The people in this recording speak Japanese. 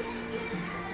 よいしょ。